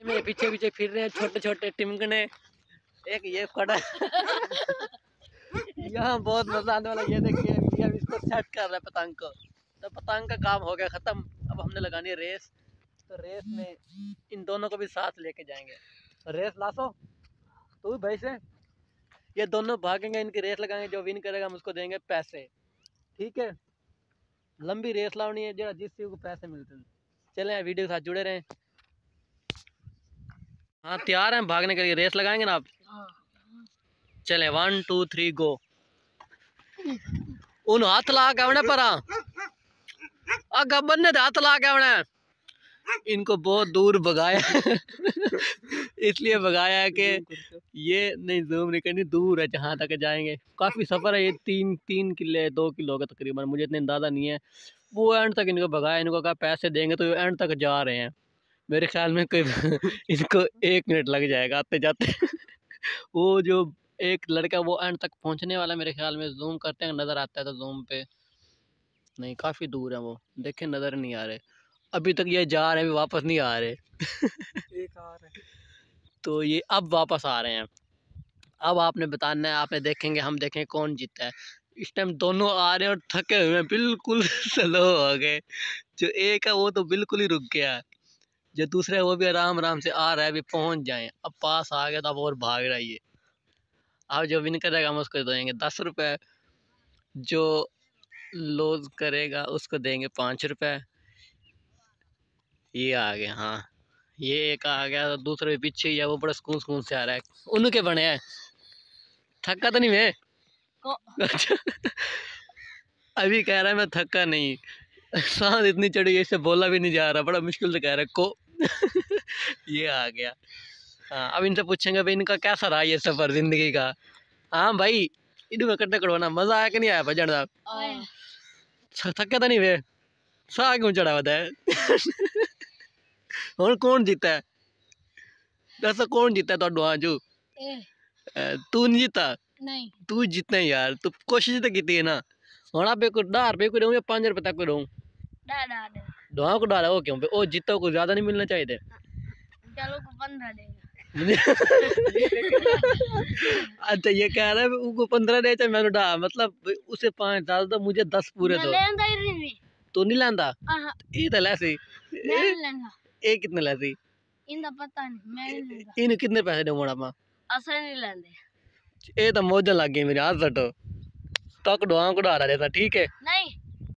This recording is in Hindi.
मेरे पीछे पीछे फिर रहे हैं छोटे छोटे टिमकने एक ये खड़ा यहाँ बहुत मज़ा आने वाला, ये देखिए अब इसको सेट कर रहा है पतंग को। तो पतंग का काम हो गया खत्म। अब हमने लगानी है रेस। तो रेस में इन दोनों को भी साथ लेके जाएँगे। रेस लासो। तू भाई से। ये दोनों भागेंगे, इनकी रेस लगाएँगे, जो विन करेगा, हम उसको देंगे पैसे। ठीक है? लंबी रेस लानी है जो जिससे पैसे मिलते हैं। चलें, वीडियो के साथ जुड़े रहें। हाँ तैयार हैं, भागने के लिए रेस लगाएँगे ना आप? चले वन टू थ्री गो उन हाथ ला के आवने पर। अग बन्ने हाथ ला के आवने इनको बहुत दूर भगाया। इसलिए भगाया है कि ये नहीं जूम नहीं करनी, दूर है जहाँ तक जाएँगे। काफ़ी सफ़र है, ये तीन तीन किले, दो किलो का तकरीबन। मुझे इतने अंदाज़ा नहीं है। वो एंड तक इनको भगाया, इनको कहा पैसे देंगे तो एंड तक जा रहे हैं। मेरे ख्याल में कोई इनको एक मिनट लग जाएगा आते जाते। वो जो एक लड़का वो एंड तक पहुँचने वाला मेरे ख्याल में जूम करते हैं नज़र आता है तो जूम पे। नहीं काफ़ी दूर है वो। देखें नज़र नहीं आ रहे। अभी तक ये जा रहे हैं अभी वापस नहीं आ रहे। एक आ रहा तो ये अब वापस आ रहे हैं। अब आपने बताना है आपने देखेंगे हम देखें कौन जीता है। इस टाइम दोनों आ रहे हैं और थके हुए हैं बिल्कुल स्लो हो गए। जो एक है वो तो बिल्कुल ही रुक गया। है जो दूसरा है वो भी आराम आराम से आ रहा है अभी पहुँच जाए। अब पास आ गया तो अब और भाग रहा है ये। अब जो विन करेगा हम उसको देंगे दस रुपये जो लॉस करेगा उसको देंगे पाँच रुपये ये आ गया हाँ। ये एक आ गया तो दूसरे पीछे ही है वो बड़ा सुकून सुकून से आ रहा है। उनके बने हैं। थका तो नहीं मैं? अभी कह रहा है मैं थका नहीं। सांस इतनी चढ़ी है इससे बोला भी नहीं जा रहा बड़ा मुश्किल से कह रहा है को ये आ गया हाँ अब इनसे पूछेंगे भाई इनका कैसा रहा ये सफ़र ज़िंदगी का हाँ भाई इनमें कट्टे कड़वाना मज़ा आया कि नहीं आया भजन साहब थके तो नहीं वे साह क्यों चढ़ा हुआ है ਹੁਣ ਕੌਣ ਜਿੱਤਾ ਹੈ? ਦੱਸੋ ਕੌਣ ਜਿੱਤਾ ਤੁਹਾਡੋਂ ਆਜੂ ਤੂੰ ਨਹੀਂ ਜਿੱਤਾ नहीं ਤੂੰ ਜਿੱਤਣਾ ਯਾਰ ਤੂੰ ਕੋਸ਼ਿਸ਼ ਤਾਂ ਕੀਤੀ ਹੈ ਨਾ ਹੁਣ ਆਪੇ ਕੋ 10 ਰੁਪਏ ਕੋ ਦਊਂ ਜਾਂ 5 ਰੁਪਏ ਤੱਕ ਕੋ ਦਊਂ डा डा दे दोनों को डाला वो क्यों? पे वो जीतो को ज़्यादा नहीं मिलना चाहिए थे चलो को पंद्रह देगा। अच्छा ये कह रहा है उनको पंद्रह दे चाहे मैंने डाला मतलब उसे पाँच डाल दो मुझे दस पूरे दो। तो नहीं लांदा? ये तो लैसी। मैं ये कितने लैसी? इंदा पता नहीं मैं इन कितने पैसे दो मोड़ा माँ? असर नहीं लेंदे। ये तो मौजा लग गई मेरे हाथ सटो तक डुआ को डाला देता ठीक है? नहीं